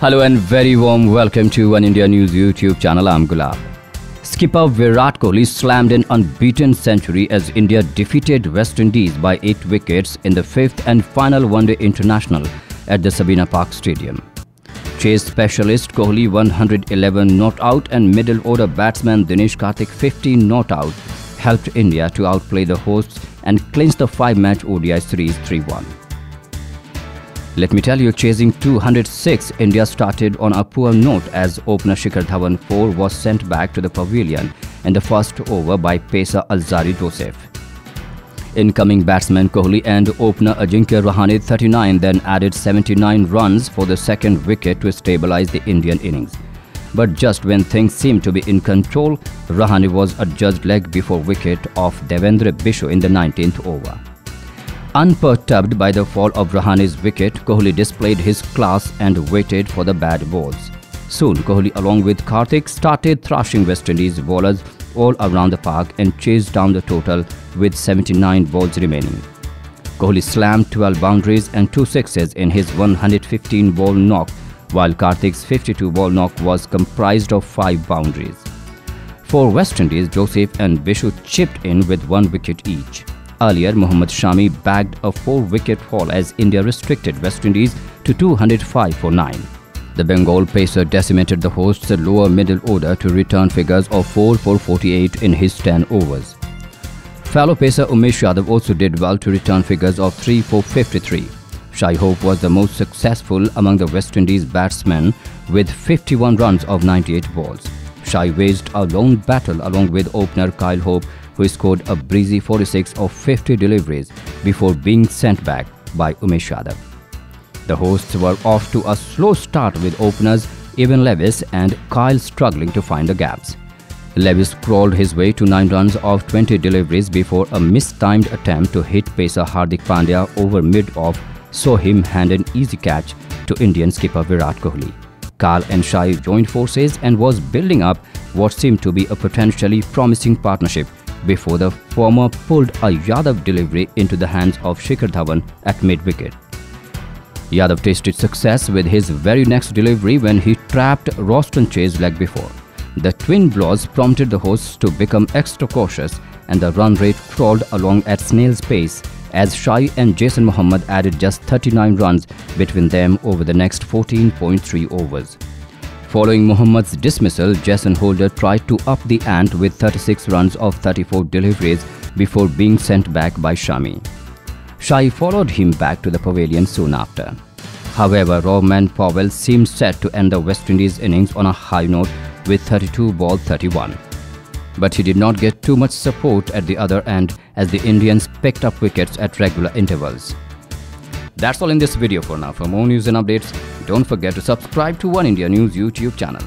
Hello and very warm welcome to One India News YouTube channel. I'm Gulab. Skipper Virat Kohli slammed an unbeaten century as India defeated West Indies by 8 wickets in the fifth and final one-day international at the Sabina Park Stadium. Chase specialist Kohli 111 not out and middle order batsman Dinesh Karthik 15 not out helped India to outplay the hosts and clinch the five-match ODI series 3-1. Let me tell you, chasing 206, India started on a poor note as opener Shikhar Dhawan 4 was sent back to the pavilion in the first over by pacer Alzarri Joseph. Incoming batsman Kohli and opener Ajinkya Rahane 39 then added 79 runs for the second wicket to stabilize the Indian innings. But just when things seemed to be in control, Rahane was adjudged leg before wicket of Devendra Bishu in the 19th over. Unperturbed by the fall of Rahane's wicket, Kohli displayed his class and waited for the bad balls. Soon, Kohli along with Karthik started thrashing West Indies bowlers all around the park and chased down the total with 79 balls remaining. Kohli slammed 12 boundaries and 2 sixes in his 115 ball knock, while Karthik's 52 ball knock was comprised of 5 boundaries. For West Indies, Joseph and Bishu chipped in with 1 wicket each. Earlier, Mohammad Shami bagged a four-wicket haul as India restricted West Indies to 205 for 9. The Bengal pacer decimated the hosts' lower middle order to return figures of 4 for 48 in his 10 overs. Fellow pacer Umesh Yadav also did well to return figures of 3 for 53. Shai Hope was the most successful among the West Indies batsmen with 51 runs of 98 balls. Shai waged a long battle along with opener Kyle Hope who scored a breezy 46 of 50 deliveries before being sent back by Umesh Yadav. The hosts were off to a slow start with openers Evan Lewis and Kyle struggling to find the gaps. Lewis crawled his way to 9 runs of 20 deliveries before a mistimed attempt to hit pacer Hardik Pandya over mid-off saw him hand an easy catch to Indian skipper Virat Kohli. Kyle and Shai joined forces and was building up what seemed to be a potentially promising partnership before the former pulled a Yadav delivery into the hands of Shikhar Dhawan at mid-wicket. Yadav tasted success with his very next delivery when he trapped Roston Chase leg before. The twin blows prompted the hosts to become extra cautious and the run rate crawled along at snail's pace as Shai and Jason Mohammed added just 39 runs between them over the next 14.3 overs. Following Mohammed's dismissal, Jason Holder tried to up the ante with 36 runs of 34 deliveries before being sent back by Shami. Shai followed him back to the pavilion soon after. However, Rovman Powell seemed set to end the West Indies innings on a high note with 32 ball 31. But he did not get too much support at the other end as the Indians picked up wickets at regular intervals. That's all in this video for now. For more news and updates, don't forget to subscribe to One India News YouTube channel.